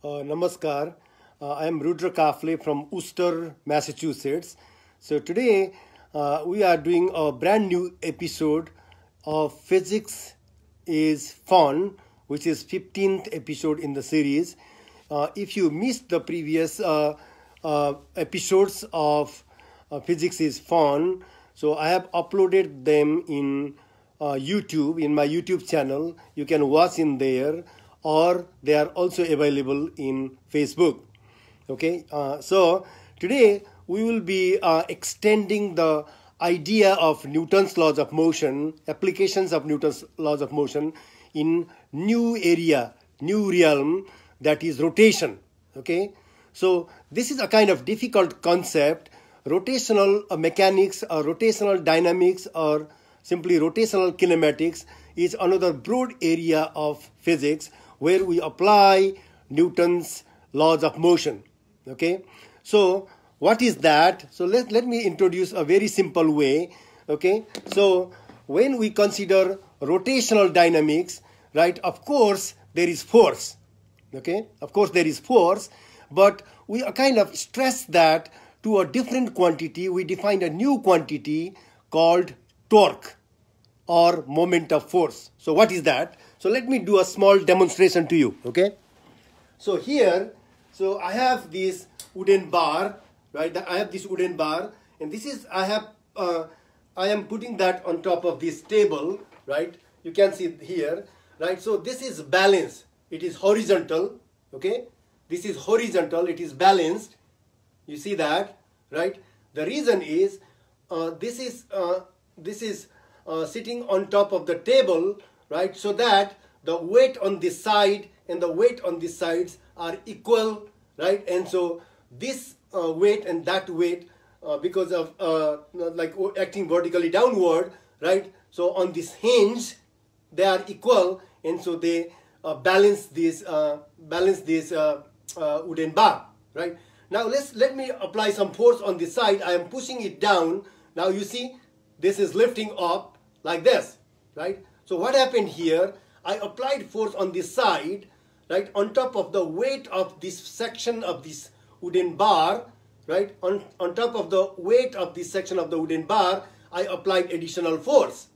Uh, namaskar. Uh, I am Rudra Kafle from Worcester, Massachusetts. So today uh, we are doing a brand new episode of Physics is Fun, which is 15th episode in the series. Uh, if you missed the previous uh, episodes of Physics is Fun, so I have uploaded them in YouTube, in my YouTube channel. You can watch in there, or they are also available in Facebook. Okay, uh, so today we will be uh, extending the idea of Newton's laws of motion, applications of Newton's laws of motion in new area, new realm that is rotation. Okay, so this is a kind of difficult concept. Rotational uh, mechanics or rotational dynamics or simply rotational kinematics is another broad area of physics where we apply Newton's laws of motion. Okay, so what is that? So let, let me introduce a very simple way. Okay, so when we consider rotational dynamics, right, of course there is force. Okay, of course there is force, but we kind of stress that to a different quantity. We define a new quantity called torque or moment of force. So what is that? So let me do a small demonstration to you. Okay. So here, so I have this wooden bar, right? I have this wooden bar, and this is I have uh, I am putting that on top of this table, right? You can see here, right? So this is balance. It is horizontal. Okay. This is horizontal. It is balanced. You see that, right? The reason is uh, this is uh, this is uh, sitting on top of the table, right? So that the weight on this side and the weight on these sides are equal, right? And so this uh, weight and that weight, uh, because of uh, like acting vertically downward, right? So on this hinge, they are equal, and so they uh, balance this uh, balance this wooden bar, right? Now let's let me apply some force on this side. I am pushing it down. Now you see, this is lifting up, like this, right? So what happened here, I applied force on this side, right, on top of the weight of this section of this wooden bar, right, on, on top of the weight of this section of the wooden bar, I applied additional force,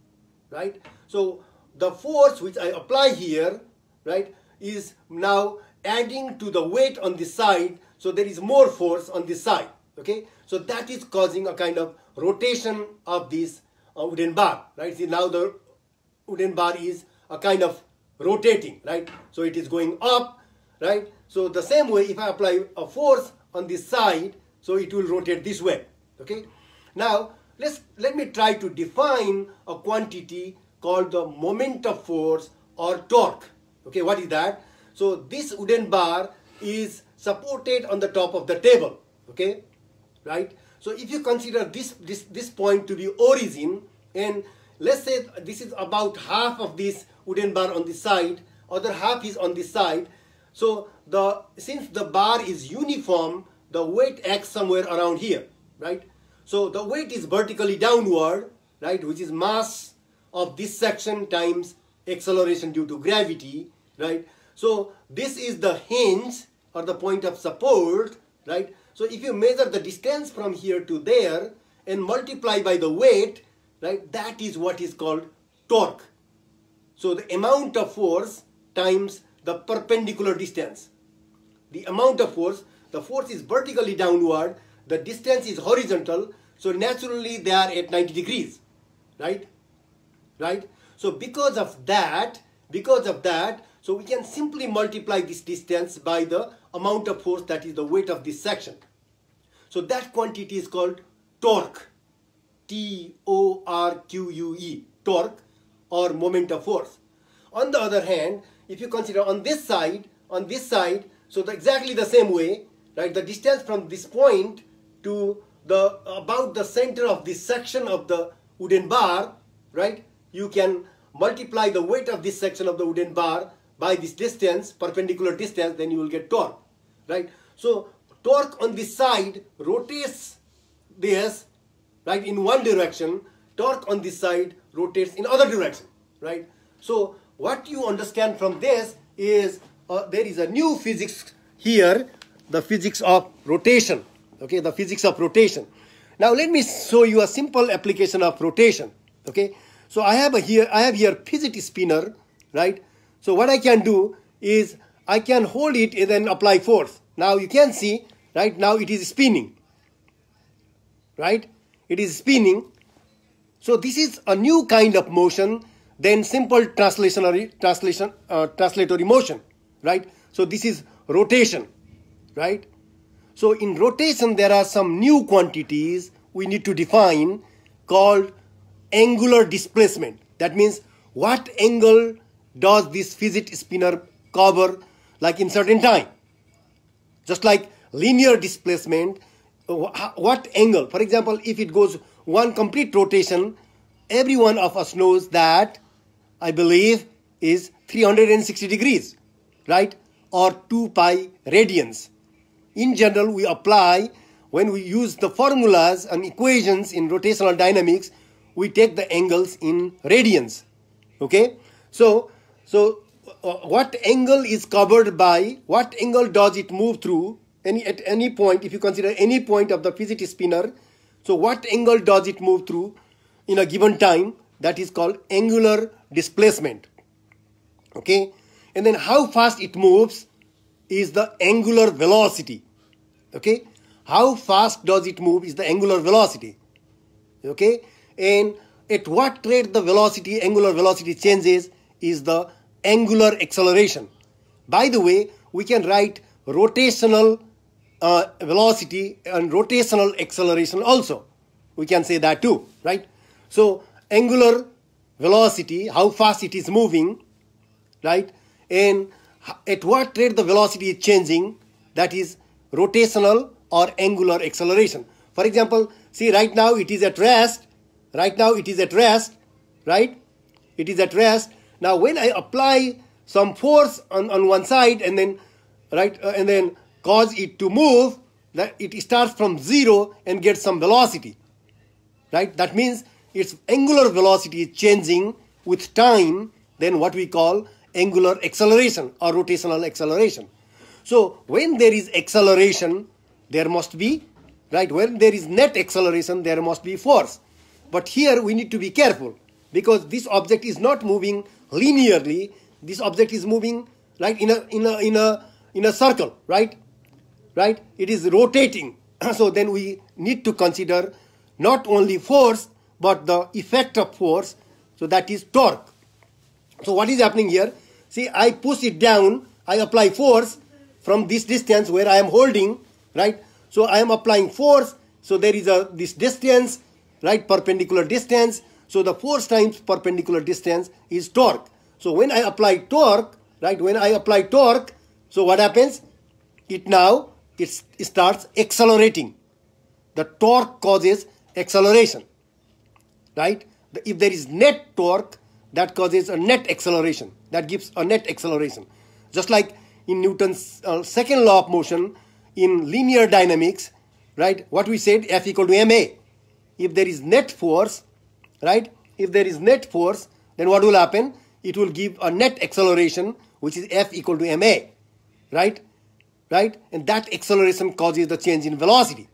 right? So the force which I apply here, right, is now adding to the weight on this side, so there is more force on this side, okay? So that is causing a kind of rotation of this a wooden bar, right? See now the wooden bar is a kind of rotating, right? So it is going up, right? So the same way, if I apply a force on this side, so it will rotate this way, okay? Now, let's let me try to define a quantity called the moment of force or torque. Okay, what is that? So this wooden bar is supported on the top of the table, okay? Right? So if you consider this, this, this point to be origin, and let's say this is about half of this wooden bar on this side, other half is on this side. So the since the bar is uniform, the weight acts somewhere around here, right? So the weight is vertically downward, right, which is mass of this section times acceleration due to gravity, right? So this is the hinge or the point of support, right? So if you measure the distance from here to there and multiply by the weight, right, that is what is called torque. So the amount of force times the perpendicular distance. The amount of force, the force is vertically downward, the distance is horizontal, so naturally they are at 90 degrees, right? Right? So because of that, because of that, so we can simply multiply this distance by the amount of force that is the weight of this section. So that quantity is called torque. T-O-R-Q-U-E. Torque or moment of force. On the other hand, if you consider on this side, on this side, so the, exactly the same way, right? The distance from this point to the about the center of this section of the wooden bar, right? You can multiply the weight of this section of the wooden bar by this distance, perpendicular distance, then you will get torque, right? So torque on this side rotates this, right, in one direction. Torque on this side rotates in other direction, right? So what you understand from this is uh, there is a new physics here the physics of rotation. Okay, the physics of rotation. Now let me show you a simple application of rotation. Okay, so I have a here I have here fidget spinner, right? So what I can do is I can hold it and then apply force. Now you can see, right now it is spinning, right? It is spinning. So this is a new kind of motion than simple translationary translation uh, translatory motion, right? So this is rotation, right? So in rotation, there are some new quantities we need to define called angular displacement. That means what angle does this fidget spinner cover like in certain time? Just like linear displacement, what angle? For example, if it goes one complete rotation, every one of us knows that I believe is 360 degrees, right? Or 2 pi radians. In general, we apply, when we use the formulas and equations in rotational dynamics, we take the angles in radians. Okay? So, so uh, what angle is covered by, what angle does it move through any at any point, if you consider any point of the fidget spinner, so what angle does it move through in a given time? That is called angular displacement. Okay? And then how fast it moves is the angular velocity. Okay? How fast does it move is the angular velocity. Okay? And at what rate the velocity, angular velocity changes is the angular acceleration. By the way, we can write rotational uh, velocity and rotational acceleration also. We can say that too, right? So angular velocity, how fast it is moving, right? And at what rate the velocity is changing, that is rotational or angular acceleration. For example, see right now it is at rest, right now it is at rest, right? It is at rest. Now when I apply some force on, on one side and then, right, uh, and then cause it to move, that it starts from zero and gets some velocity, right? That means its angular velocity is changing with time, then what we call angular acceleration or rotational acceleration. So when there is acceleration, there must be, right, when there is net acceleration, there must be force. But here we need to be careful because this object is not moving linearly. This object is moving right in a in a in a in a circle, right? Right? It is rotating. so then we need to consider not only force but the effect of force. So that is torque. So what is happening here? See, I push it down, I apply force, from this distance where I am holding, right? So I am applying force. So there is a this distance, right? Perpendicular distance. So the force times perpendicular distance is torque. So when I apply torque, right? When I apply torque, so what happens? It now it, starts accelerating. The torque causes acceleration, right? If there is net torque, that causes a net acceleration. That gives a net acceleration. Just like in Newton's uh, second law of motion in linear dynamics, right? What we said, F equal to ma. If there is net force, right? If there is net force, then what will happen? It will give a net acceleration, which is F equal to ma, right? Right? And that acceleration causes the change in velocity.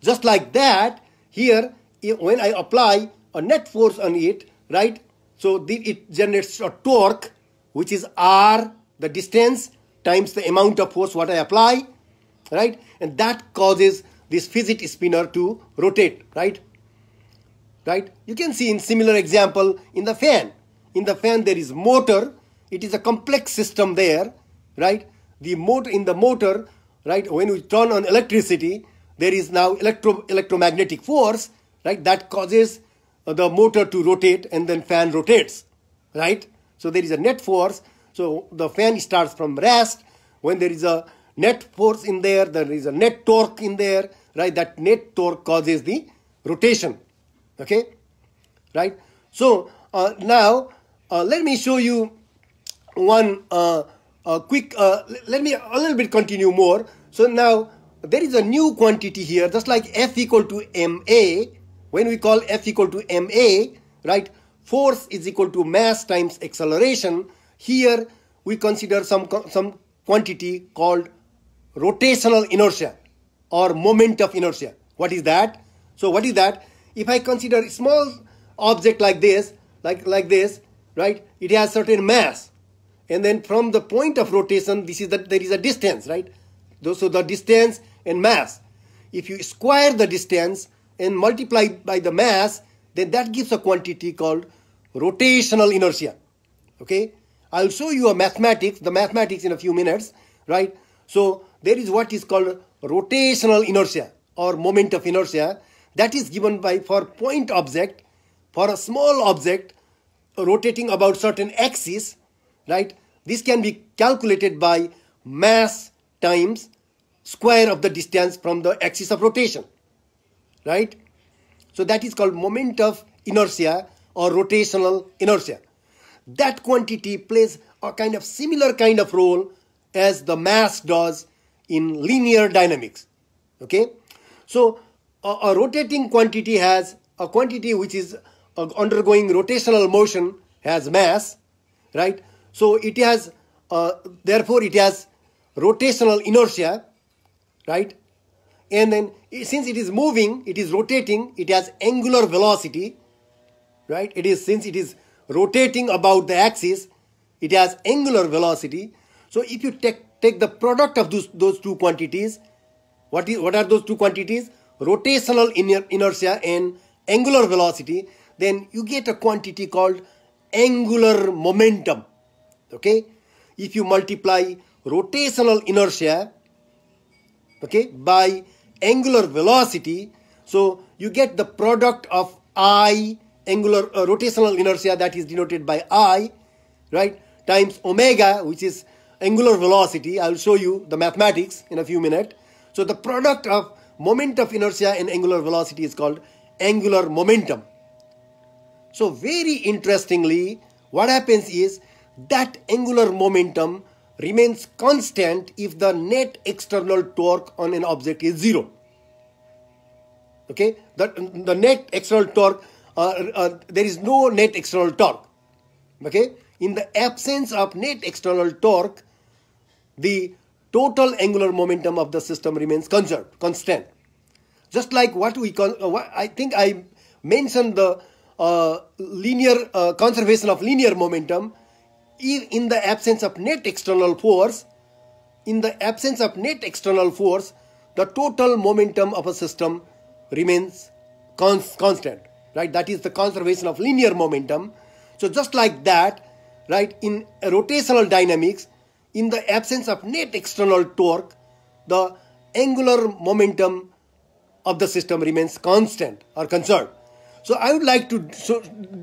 Just like that, here, when I apply a net force on it, right? So it generates a torque, which is R, the distance, times the amount of force what I apply, right? And that causes this fidget spinner to rotate, right? Right? You can see in similar example in the fan. In the fan there is motor. It is a complex system there, right? The motor in the motor, right? When we turn on electricity, there is now electro electromagnetic force, right? That causes the motor to rotate and then fan rotates, right? So there is a net force so the fan starts from rest. When there is a net force in there, there is a net torque in there, right? That net torque causes the rotation. Okay? Right? So uh, now uh, let me show you one uh, quick, uh, let me a little bit continue more. So now there is a new quantity here, just like F equal to ma. When we call F equal to ma, right? Force is equal to mass times acceleration here we consider some, some quantity called rotational inertia or moment of inertia. What is that? So what is that? If I consider a small object like this, like, like this, right? It has certain mass. And then from the point of rotation, this is that there is a distance, right? So the distance and mass. If you square the distance and multiply by the mass, then that gives a quantity called rotational inertia. Okay? I'll show you a mathematics, the mathematics in a few minutes, right? So there is what is called rotational inertia or moment of inertia that is given by for point object for a small object rotating about certain axis right? This can be calculated by mass times square of the distance from the axis of rotation right? So that is called moment of inertia or rotational inertia. That quantity plays a kind of similar kind of role as the mass does in linear dynamics okay? So a, a rotating quantity has a quantity which is uh, undergoing rotational motion has mass right so it has uh, therefore it has rotational inertia right? And then since it is moving it is rotating it has angular velocity right? It is since it is rotating about the axis it has angular velocity. So if you take take the product of those those two quantities what is what are those two quantities? Rotational inertia and angular velocity. Then you get a quantity called angular momentum okay? If you multiply rotational inertia okay by angular velocity so you get the product of i angular uh, rotational inertia that is denoted by i right times omega which is angular velocity. I'll show you the mathematics in a few minutes. So the product of moment of inertia and angular velocity is called angular momentum. So very interestingly what happens is that angular momentum remains constant if the net external torque on an object is zero. Okay? The, the net external torque uh, uh, there is no net external torque. Okay? In the absence of net external torque the total angular momentum of the system remains conserved constant. Just like what we call uh, what i think i mentioned the uh, linear uh, conservation of linear momentum in the absence of net external force in the absence of net external force the total momentum of a system remains cons constant right? That is the conservation of linear momentum. So just like that right in rotational dynamics in the absence of net external torque the angular momentum of the system remains constant or conserved so i would like to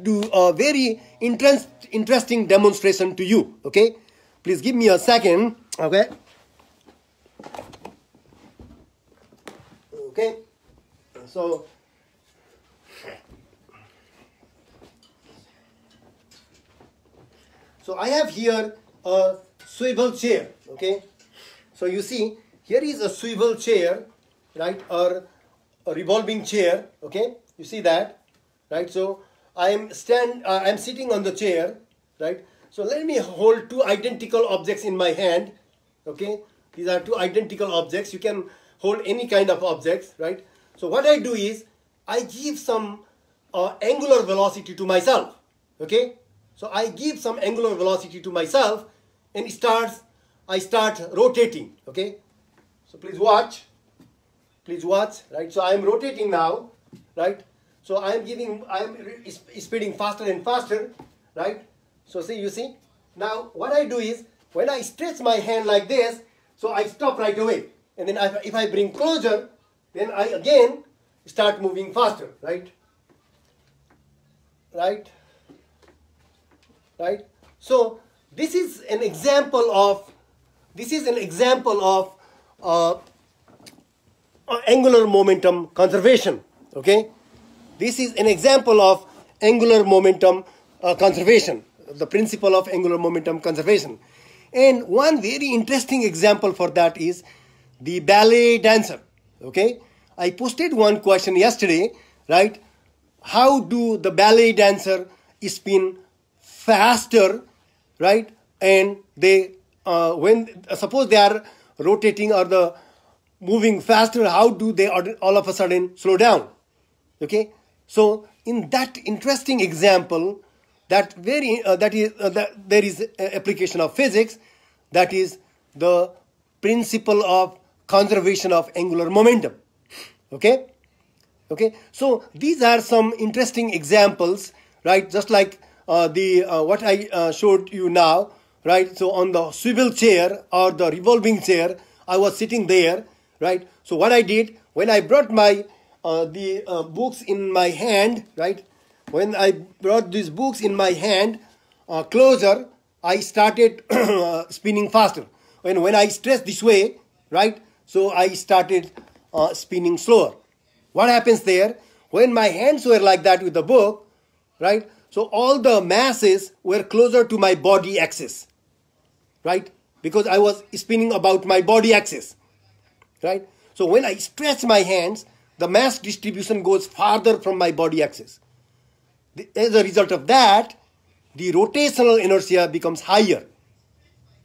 do a very interest, interesting demonstration to you okay please give me a second okay okay so So I have here a swivel chair, okay? So you see, here is a swivel chair, right, or a revolving chair, okay? You see that, right? So I am stand, uh, I am sitting on the chair, right? So let me hold two identical objects in my hand, okay? These are two identical objects. You can hold any kind of objects, right? So what I do is, I give some uh, angular velocity to myself, okay? So I give some angular velocity to myself and starts, I start rotating, okay? So please watch, please watch, right? So I am rotating now, right? So I am giving, I am speeding faster and faster, right? So see, you see? Now what I do is, when I stretch my hand like this, so I stop right away. And then I, if I bring closer, then I again start moving faster, right? Right? right so this is an example of this is an example of uh, uh, angular momentum conservation okay this is an example of angular momentum uh, conservation the principle of angular momentum conservation and one very interesting example for that is the ballet dancer okay i posted one question yesterday right how do the ballet dancer spin faster, right? And they, uh, when suppose they are rotating or the moving faster, how do they all of a sudden slow down? Okay, so in that interesting example, that very uh, that is uh, that there is application of physics, that is the principle of conservation of angular momentum. Okay, okay. So these are some interesting examples, right? Just like uh, the uh, what I uh, showed you now, right? So on the swivel chair or the revolving chair, I was sitting there, right? So what I did when I brought my uh, the uh, books in my hand, right? When I brought these books in my hand uh, closer, I started spinning faster. When when I stress this way, right? So I started spinning slower. What happens there? When my hands were like that with the book, right? So all the masses were closer to my body axis, right? Because I was spinning about my body axis, right? So when I stretch my hands, the mass distribution goes farther from my body axis. As a result of that, the rotational inertia becomes higher,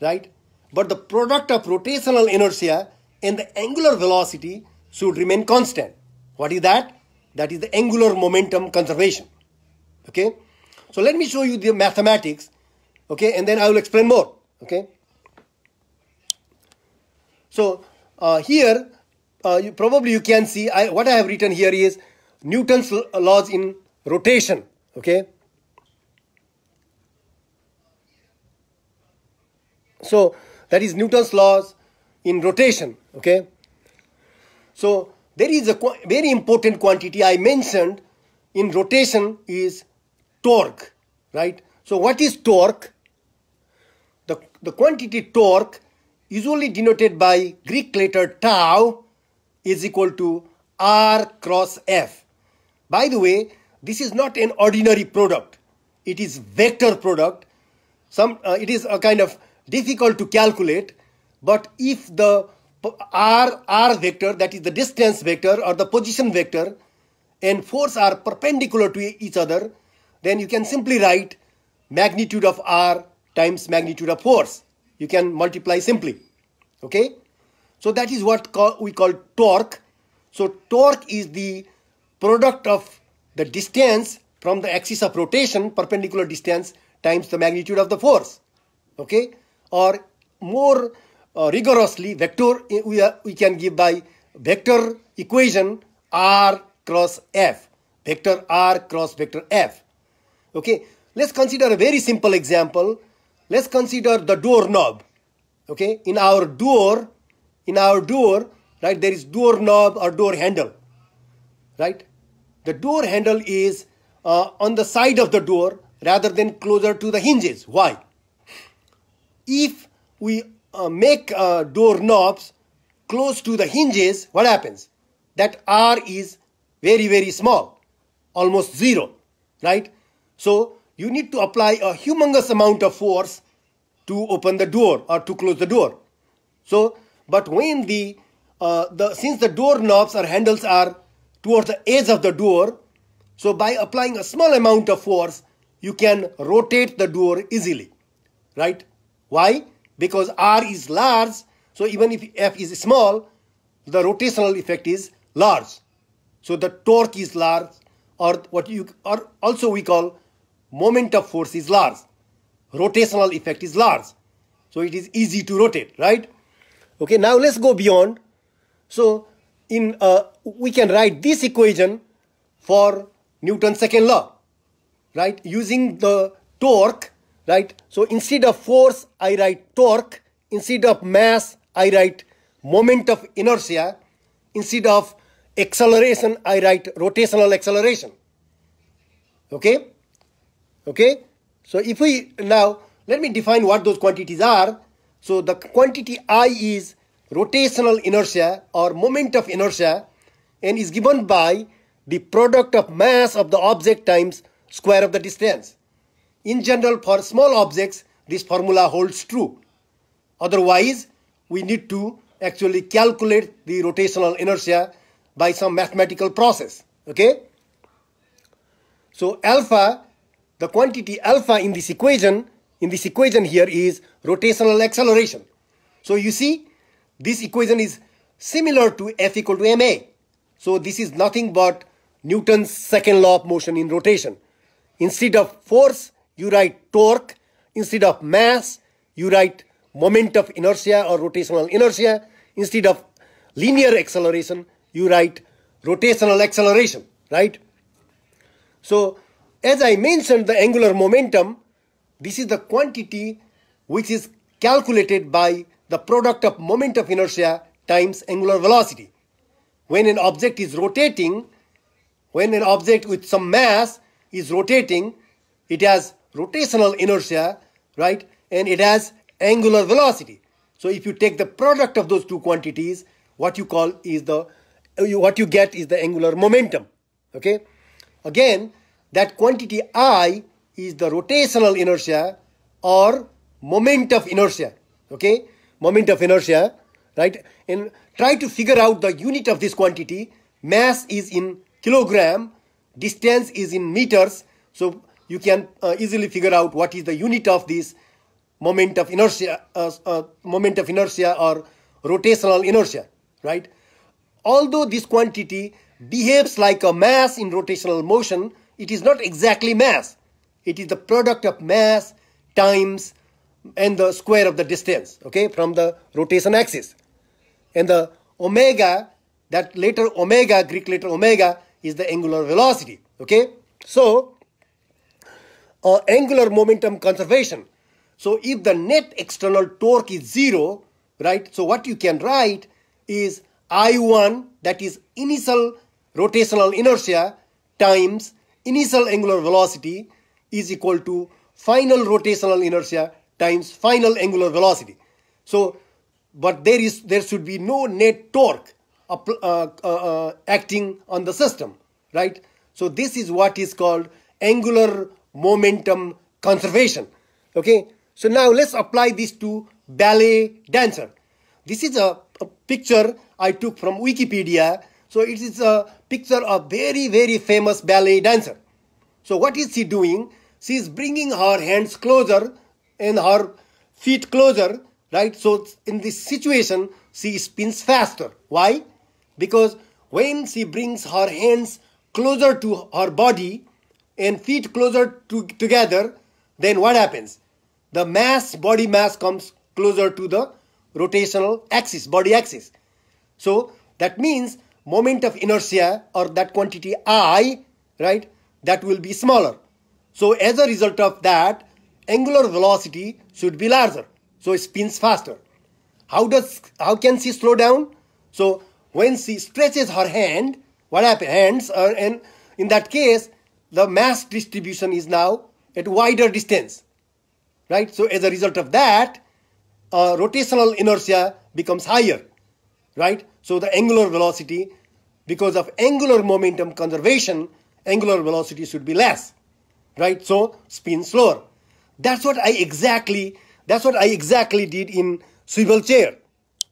right? But the product of rotational inertia and the angular velocity should remain constant. What is that? That is the angular momentum conservation. Okay? So let me show you the mathematics, okay, and then I will explain more, okay. So uh, here, uh, you, probably you can see I, what I have written here is Newton's laws in rotation, okay. So that is Newton's laws in rotation, okay. So there is a very important quantity I mentioned in rotation is torque, right? So what is torque? The, the quantity torque, is usually denoted by Greek letter tau, is equal to R cross F. By the way, this is not an ordinary product. It is vector product. Some, uh, it is a kind of difficult to calculate, but if the r, r vector, that is the distance vector or the position vector, and force are perpendicular to each other, then you can simply write magnitude of R times magnitude of force. You can multiply simply. Okay? So that is what we call torque. So torque is the product of the distance from the axis of rotation, perpendicular distance, times the magnitude of the force. Okay? Or more uh, rigorously, vector we, are, we can give by vector equation R cross F. Vector R cross vector F. Okay, let's consider a very simple example. Let's consider the door knob. Okay, in our door, in our door, right, there is door knob or door handle. Right, the door handle is uh, on the side of the door rather than closer to the hinges. Why? If we uh, make uh, door knobs close to the hinges, what happens? That R is very, very small, almost zero, right? So you need to apply a humongous amount of force to open the door or to close the door. So, but when the, uh, the since the door knobs or handles are towards the edge of the door, so by applying a small amount of force, you can rotate the door easily, right? Why? Because R is large, so even if F is small, the rotational effect is large. So the torque is large, or what you or also we call moment of force is large. Rotational effect is large. So it is easy to rotate, right? Okay, now let's go beyond. So in uh, we can write this equation for Newton's second law, right? Using the torque, right? So instead of force, I write torque. Instead of mass, I write moment of inertia. Instead of acceleration, I write rotational acceleration. Okay? Okay? So if we now, let me define what those quantities are. So the quantity I is rotational inertia or moment of inertia and is given by the product of mass of the object times square of the distance. In general, for small objects, this formula holds true. Otherwise, we need to actually calculate the rotational inertia by some mathematical process. Okay? So alpha the quantity alpha in this equation, in this equation here is rotational acceleration. So you see, this equation is similar to F equal to ma. So this is nothing but Newton's second law of motion in rotation. Instead of force, you write torque. Instead of mass, you write moment of inertia or rotational inertia. Instead of linear acceleration, you write rotational acceleration, right? So, as I mentioned, the angular momentum, this is the quantity which is calculated by the product of moment of inertia times angular velocity. When an object is rotating, when an object with some mass is rotating, it has rotational inertia, right? And it has angular velocity. So if you take the product of those two quantities, what you call is the what you get is the angular momentum. Okay. Again, that quantity I is the rotational inertia or moment of inertia. Okay. Moment of inertia, right? And try to figure out the unit of this quantity. Mass is in kilogram, distance is in meters. So you can uh, easily figure out what is the unit of this moment of inertia, uh, uh, moment of inertia or rotational inertia, right? Although this quantity behaves like a mass in rotational motion, it is not exactly mass. It is the product of mass times and the square of the distance, okay, from the rotation axis. And the omega, that letter omega, Greek letter omega, is the angular velocity, okay? So, uh, angular momentum conservation. So if the net external torque is zero, right? So what you can write is I1, that is initial rotational inertia times initial angular velocity is equal to final rotational inertia times final angular velocity. So, but there is there should be no net torque uh, uh, uh, acting on the system, right? So this is what is called angular momentum conservation. Okay, so now let's apply this to ballet dancer. This is a, a picture I took from Wikipedia. So it is a picture of very, very famous ballet dancer. So what is she doing? She is bringing her hands closer and her feet closer, right? So in this situation, she spins faster. Why? Because when she brings her hands closer to her body, and feet closer to, together, then what happens? The mass, body mass comes closer to the rotational axis, body axis. So that means moment of inertia or that quantity I, right, that will be smaller. So as a result of that, angular velocity should be larger. So it spins faster. How does how can she slow down? So when she stretches her hand, what happens? Hands are, and in that case, the mass distribution is now at wider distance, right? So as a result of that, uh, rotational inertia becomes higher, right? So the angular velocity, because of angular momentum conservation, angular velocity should be less, right? So spin slower. That's what I exactly, that's what I exactly did in swivel chair.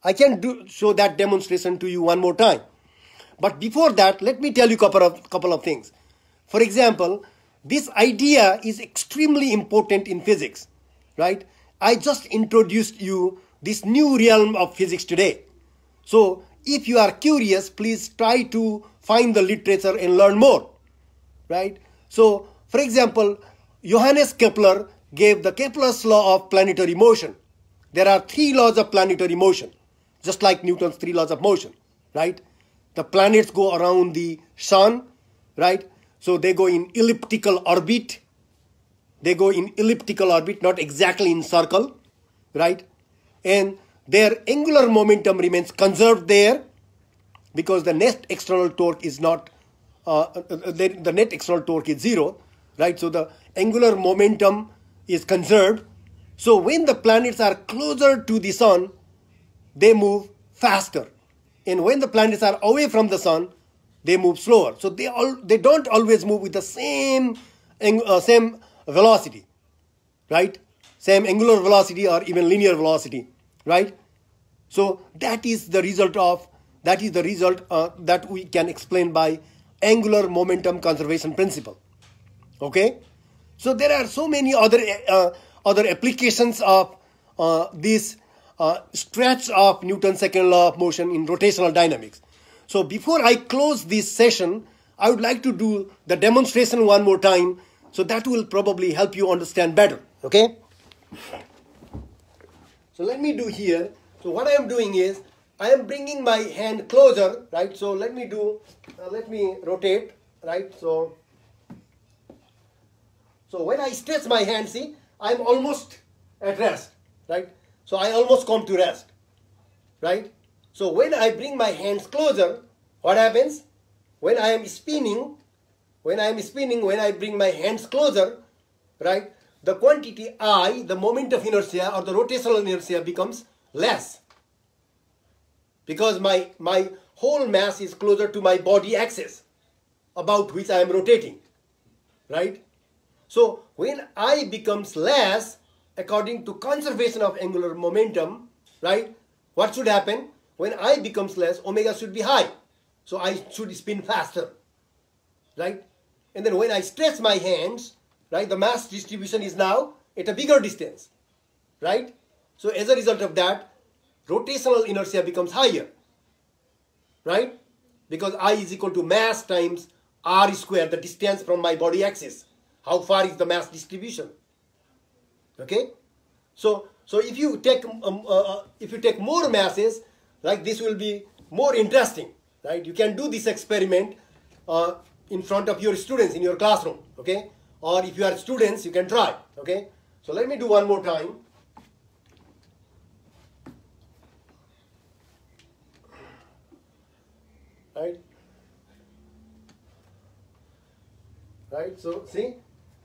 I can do show that demonstration to you one more time. But before that, let me tell you couple of, couple of things. For example, this idea is extremely important in physics, right? I just introduced you this new realm of physics today. So if you are curious, please try to find the literature and learn more, right? So, for example, Johannes Kepler gave the Kepler's law of planetary motion. There are three laws of planetary motion, just like Newton's three laws of motion, right? The planets go around the sun, right? So they go in elliptical orbit. They go in elliptical orbit, not exactly in circle, right? And their angular momentum remains conserved there because the net external torque is not, uh, uh, uh the, the net external torque is zero, right? So the angular momentum is conserved. So when the planets are closer to the sun, they move faster. And when the planets are away from the sun, they move slower. So they all they don't always move with the same uh, same velocity, right? Same angular velocity or even linear velocity, right? So that is the result of that is the result uh, that we can explain by angular momentum conservation principle. Okay, so there are so many other uh, other applications of uh, this uh, stretch of Newton's second law of motion in rotational dynamics. So before I close this session, I would like to do the demonstration one more time. So that will probably help you understand better. Okay? So let me do here. So what I am doing is I am bringing my hand closer, right? So let me do, uh, let me rotate, right? So, so when I stretch my hand, see, I'm almost at rest, right? So I almost come to rest, right? So when I bring my hands closer, what happens? When I am spinning, when I am spinning, when I bring my hands closer, right? The quantity I, the moment of inertia or the rotational inertia becomes less. Because my, my whole mass is closer to my body axis about which I am rotating, right? So when I becomes less, according to conservation of angular momentum, right? What should happen? When I becomes less, omega should be high. So I should spin faster, right? And then when I stretch my hands, right, the mass distribution is now at a bigger distance, right? So as a result of that, rotational inertia becomes higher, right? Because I is equal to mass times r square, the distance from my body axis. How far is the mass distribution? Okay, so so if you take um, uh, uh, if you take more masses, like this will be more interesting, right? You can do this experiment uh, in front of your students in your classroom, okay? Or if you are students, you can try, okay? So let me do one more time. Right? Right, so see?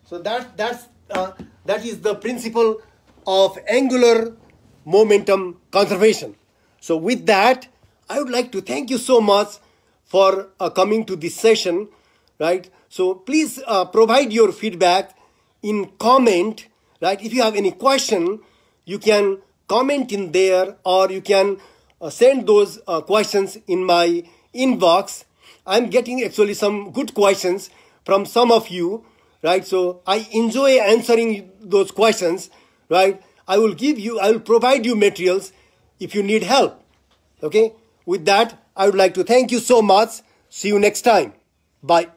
So that, that's, uh, that is the principle of angular momentum conservation. So with that, I would like to thank you so much for uh, coming to this session, right? So please uh, provide your feedback in comment, right? If you have any question, you can comment in there or you can uh, send those uh, questions in my inbox. I'm getting actually some good questions from some of you right? So I enjoy answering those questions, right? I will give you, I will provide you materials if you need help. Okay? With that, I would like to thank you so much. See you next time. Bye.